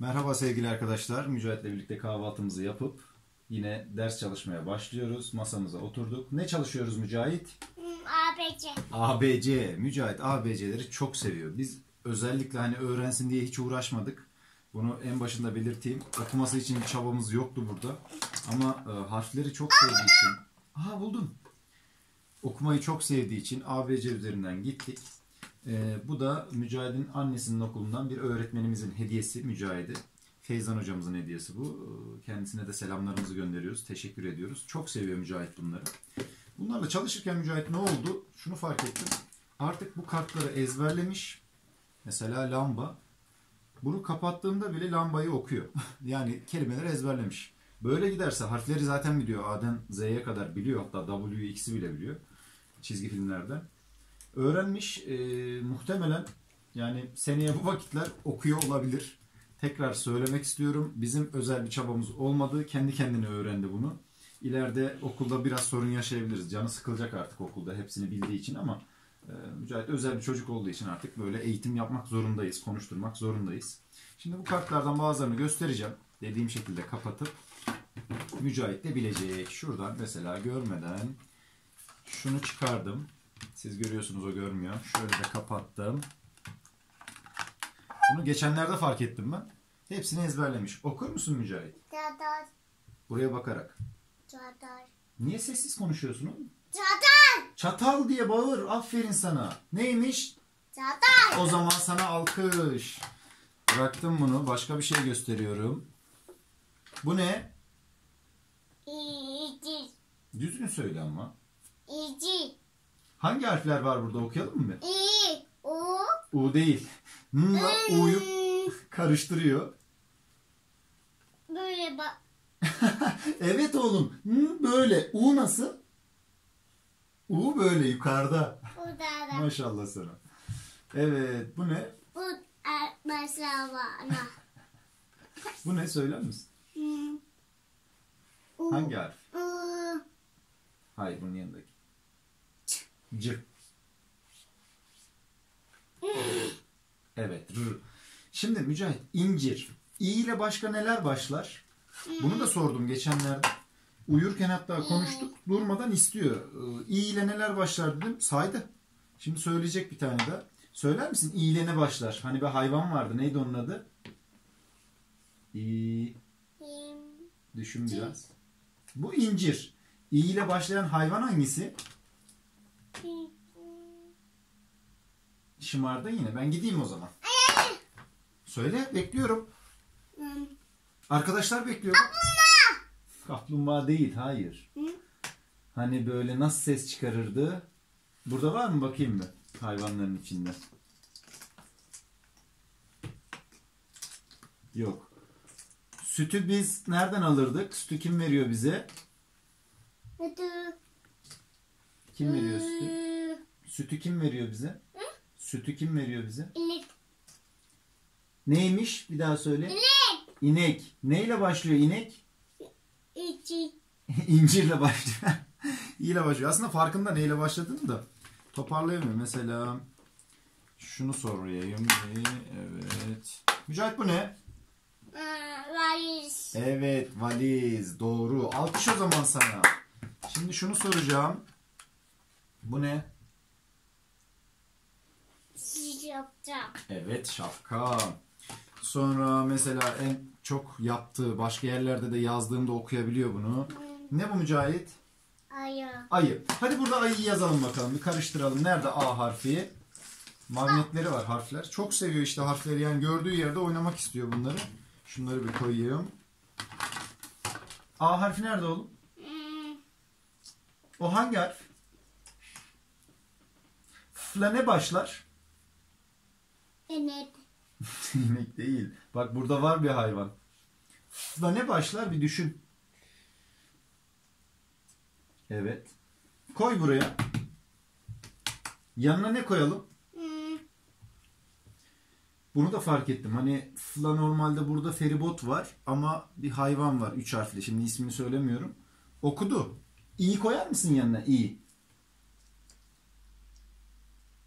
Merhaba sevgili arkadaşlar. Mücahit'le birlikte kahvaltımızı yapıp yine ders çalışmaya başlıyoruz. Masamıza oturduk. Ne çalışıyoruz Mücahit? Hmm, ABC. ABC. Mücahit ABC'leri çok seviyor. Biz özellikle hani öğrensin diye hiç uğraşmadık. Bunu en başında belirteyim. Okuması için bir çabamız yoktu burada. Ama e, harfleri çok sevdiği için. Aha buldum. Okumayı çok sevdiği için ABC üzerinden gittik. E, bu da Mücahit'in annesinin okulundan bir öğretmenimizin hediyesi Mücahit'e. Feyzan hocamızın hediyesi bu. E, Kendisine de selamlarımızı gönderiyoruz. Teşekkür ediyoruz. Çok seviyor Mücahit bunları. Bunlarla çalışırken Mücahit ne oldu? Şunu fark ettim. Artık bu kartları ezberlemiş. Mesela lamba. Bunu kapattığımda bile lambayı okuyor. yani kelimeleri ezberlemiş. Böyle giderse harfleri zaten biliyor. A'dan Z'ye kadar biliyor. Hatta W'yu X'i bile biliyor. Çizgi filmlerden. Öğrenmiş. e, muhtemelen yani seneye bu vakitler okuyor olabilir. Tekrar söylemek istiyorum. Bizim özel bir çabamız olmadı. Kendi kendine öğrendi bunu. İleride okulda biraz sorun yaşayabiliriz. Canı sıkılacak artık okulda hepsini bildiği için ama e, Mücahit özel bir çocuk olduğu için artık böyle eğitim yapmak zorundayız. Konuşturmak zorundayız. Şimdi bu kartlardan bazılarını göstereceğim. Dediğim şekilde kapatıp Mücahit de bilecek. Şuradan mesela görmeden şunu çıkardım. Siz görüyorsunuz o görmüyor. Şöyle de kapattım. Bunu geçenlerde fark ettim ben. Hepsini ezberlemiş. Okur musun Mücahit? Çatal. Buraya bakarak. Çatal. Niye sessiz konuşuyorsun oğlum? Çatal. Çatal diye bağır. Aferin sana. Neymiş? Çatal. O zaman sana alkış. Bıraktım bunu. Başka bir şey gösteriyorum. Bu ne? İci. Düzgün söyle ama. İci. Hangi harfler var burada okuyalım mı? İ. U. U değil. N'la U'yu karıştırıyor. Böyle bak. evet oğlum. N böyle. U nasıl? U böyle yukarıda. Bu da da. Maşallah sana. Evet. Bu ne? Bu e, mesela bana. Bu ne söyler misin? U. Hangi harf? U. Hayır bunun yanındaki. C. Evet. R. Şimdi Mücahit incir. İ ile başka neler başlar? Bunu da sordum geçenlerde. Uyurken hatta konuştuk. Durmadan istiyor. Ee, İ ile neler başlar dedim. Saydı. Şimdi söyleyecek bir tane daha. Söyler misin? İ ile ne başlar? Hani bir hayvan vardı. Neydi onun adı? İ. Düşün biraz. Bu incir. İ ile başlayan hayvan hangisi? Şımardın yine. Ben gideyim o zaman. Söyle. Bekliyorum. Arkadaşlar bekliyor. Kaplumbağa değil. Hayır. Hı? Hani böyle nasıl ses çıkarırdı? Burada var mı? Bakayım mı? Hayvanların içinde. Yok. Sütü biz nereden alırdık? Sütü kim veriyor bize? Ödü. Kim veriyor sütü? Iı, Sütü kim veriyor bize? Sütü kim veriyor bize? İlik. Neymiş? Bir daha söyle. İlik. İnek. Neyle başlıyor inek? İçi. İncirle başlıyor. İ ile başlıyor. Aslında farkında neyle başladığını da toparlayamıyor. Mesela şunu sorayım. Evet. Mücahit bu ne? Valiz. Evet valiz. Doğru. Alkış o zaman sana. Şimdi şunu soracağım. Bu ne? Yapacağım. Evet şapka. Sonra mesela en çok yaptığı başka yerlerde de yazdığımda okuyabiliyor bunu. Ne bu Mücahit? Ayı. Ayı. Hadi burada ayıyı yazalım bakalım. Bir karıştıralım. Nerede A harfi? Magnetleri var harfler. Çok seviyor işte harfleri. Yani gördüğü yerde oynamak istiyor bunları. Şunları bir koyayım. A harfi nerede oğlum? Hmm. O hangi harf? F'la ne başlar? Evet. İnek değil. Bak burada var bir hayvan. F'la ne başlar bir düşün. Evet. Koy buraya. Yanına ne koyalım? Hmm. Bunu da fark ettim. Hani F'la normalde burada feribot var ama bir hayvan var. Üç harfli. Şimdi ismini söylemiyorum. Okudu. İyi koyar mısın yanına? İyi.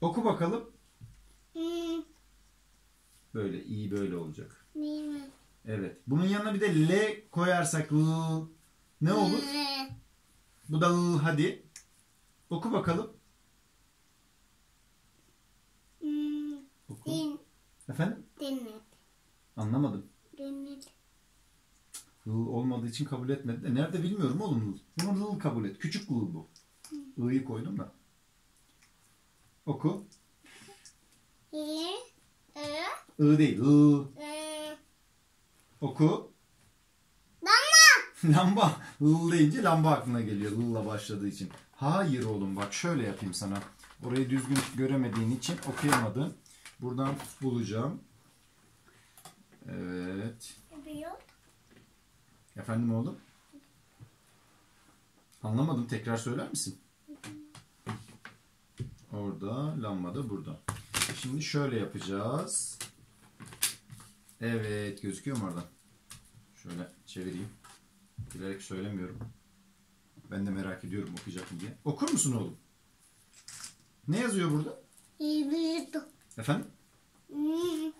Oku bakalım. Hmm. Böyle iyi böyle olacak. Değil mi? Evet. Bunun yanına bir de L koyarsak L ne olur? L. Bu da L hadi. Oku bakalım. Hmm, Oku. din, Efendim? denet. Anlamadım. Denet. L olmadığı için kabul etmedi. de Nerede bilmiyorum oğlum L. Bunu L kabul et. Küçük L bu. I'yi koydum da. Oku. I. I. I değil. L. I. Oku. Damla. Lamba. L deyince lamba aklına geliyor. L'la başladığı için. Hayır oğlum bak şöyle yapayım sana. Orayı düzgün göremediğin için okuyamadın. Buradan bulacağım. Evet. Efendim oğlum? Anlamadım. Tekrar söyler misin? Orada, lamba da burada. Şimdi şöyle yapacağız. Evet, gözüküyor mu oradan? Şöyle çevireyim. Bilerek söylemiyorum. Ben de merak ediyorum okuyacak mı diye. Okur musun oğlum? Ne yazıyor burada? Efendim? Hmm.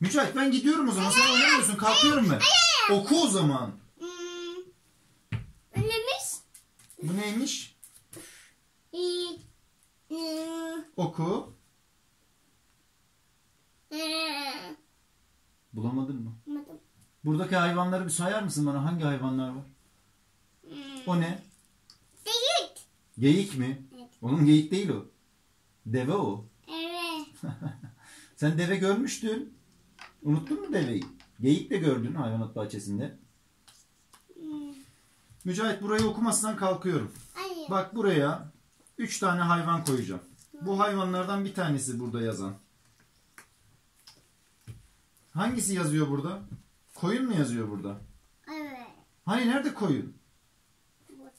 Mücahit ben gidiyorum o zaman. Sen oynamıyorsun. Kalkıyorum ben. Oku o zaman. Hmm. Neymiş? Bu neymiş? Oku. Bulamadın mı? Anladım. Buradaki hayvanları bir sayar mısın bana? Hangi hayvanlar var? O ne? Değil. Geyik mi? Evet. Onun geyik değil o. Deve o. Evet. Sen deve görmüştün. Unuttun mu deveyi? Geyik de gördün hayvanat bahçesinde. Hmm. Mücahit burayı okumasından kalkıyorum. Hayır. Bak buraya 3 tane hayvan koyacağım. Bu hayvanlardan bir tanesi burada yazan. Hangisi yazıyor burada? Koyun mu yazıyor burada? Evet. Hani nerede koyun? Burada.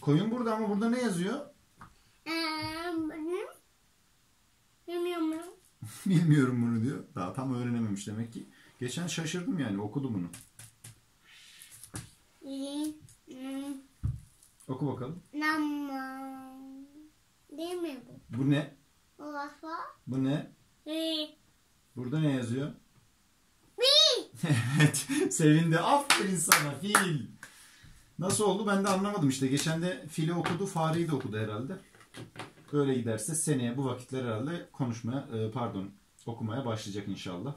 Koyun burada ama burada ne yazıyor? Ee. Bilmiyorum. Bilmiyorum bunu diyor. Daha tam öğrenememiş demek ki. Geçen şaşırdım yani okudu bunu. Hmm. Oku bakalım. Nama. Değil mi bu? Bu ne? Olafa. Bu ne? İ. Burada ne yazıyor? Bir. evet. Sevindi. Aferin sana fil. Nasıl oldu ben de anlamadım işte. Geçen de fili okudu, fareyi de okudu herhalde. Böyle giderse seneye bu vakitler herhalde konuşmaya, e, pardon okumaya başlayacak inşallah.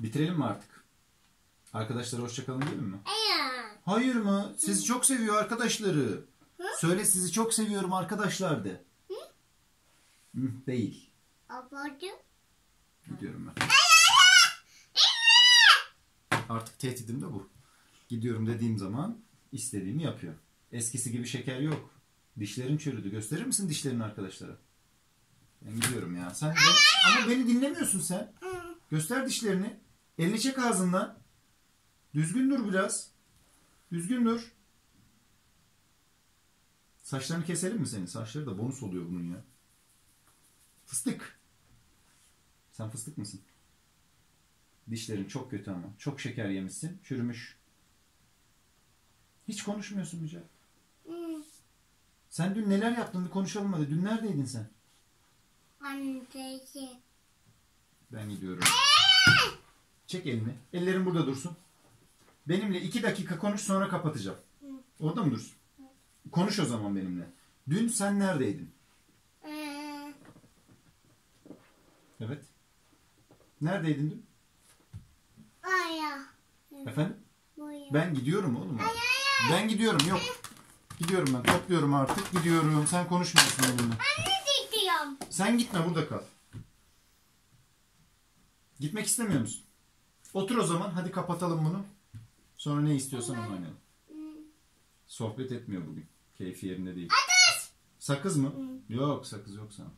Bitirelim mi artık? Arkadaşlar hoşçakalın diyelim mi? Aya. Hayır mı? Sizi çok seviyor arkadaşları. Söyle sizi çok seviyorum arkadaşlar de. Hı, değil. Abartı. Gidiyorum ben. Artık tehdidim de bu. Gidiyorum dediğim zaman istediğimi yapıyor. Eskisi gibi şeker yok. Dişlerin çürüdü. Gösterir misin dişlerini arkadaşlara? Ben gidiyorum ya. Sen de... Ama beni dinlemiyorsun sen. Göster dişlerini. Elini çek ağzından. Düzgün dur biraz. Düzgün dur. Saçlarını keselim mi senin? Saçları da bonus oluyor bunun ya. Fıstık. Sen fıstık mısın? Dişlerin çok kötü ama. Çok şeker yemişsin. Çürümüş. Hiç konuşmuyorsun Mücahit. Hmm. Sen dün neler yaptın konuşalım hadi. Dün neredeydin sen? Annesi. Ben gidiyorum. Çek elini. Ellerin burada dursun. Benimle iki dakika konuş sonra kapatacağım. Orada mı dursun? Konuş o zaman benimle. Dün sen neredeydin? Ee, Evet. Neredeydin dün? aya. Efendim? Boya. Ben gidiyorum oğlum. Ben gidiyorum yok. Gidiyorum ben. Topluyorum artık. Gidiyorum. Sen konuşmuyorsun benimle. Anne diyorum. Sen gitme burada kal. Gitmek istemiyor musun? Otur o zaman. Hadi kapatalım bunu. Sonra ne istiyorsan onu oynayalım. Sohbet etmiyor bugün. Keyfi yerinde değil. Sakız mı? Yok sakız yok sana.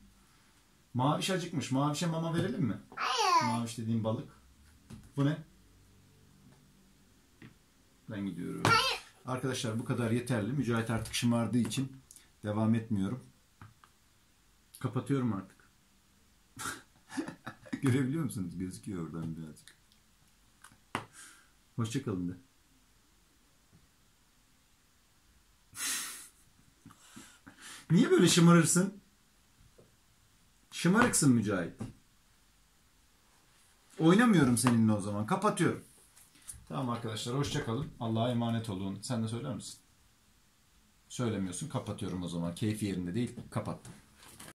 Maviş acıkmış. Mavişe mama verelim mi? Hayır. Maviş dediğim balık. Bu ne? Ben gidiyorum. Arkadaşlar bu kadar yeterli. Mücahit artık şımardığı için devam etmiyorum. Kapatıyorum artık. Görebiliyor musunuz? Gözüküyor oradan birazcık. Hoşçakalın de. Niye böyle şımarırsın? Şımarıksın Mücahit. Oynamıyorum seninle o zaman. Kapatıyorum. Tamam arkadaşlar hoşça kalın. Allah'a emanet olun. Sen de söyler misin? Söylemiyorsun. Kapatıyorum o zaman. Keyfi yerinde değil. Kapattım.